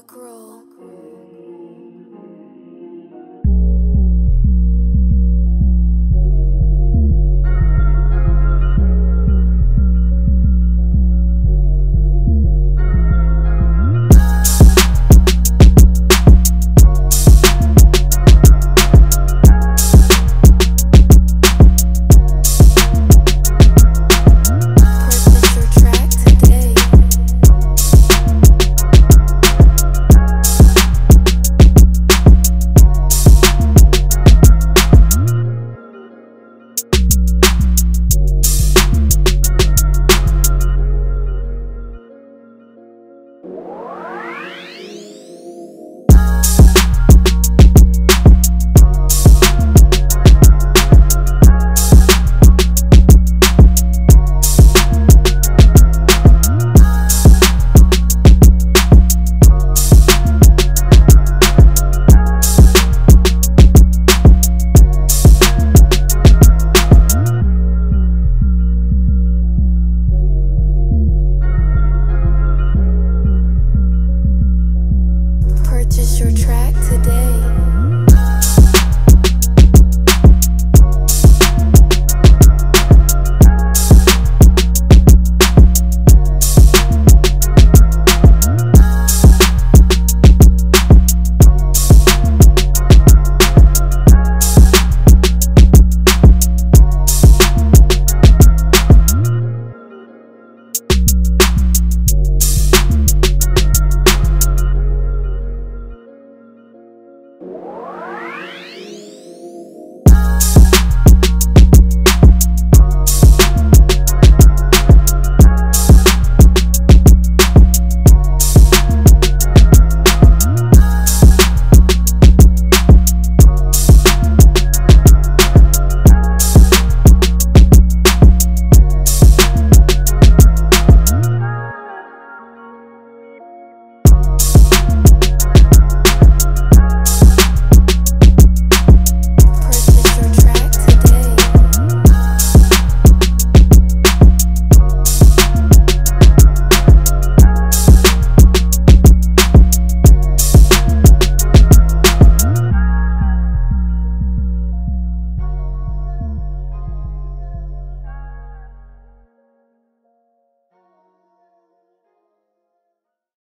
Black Roll.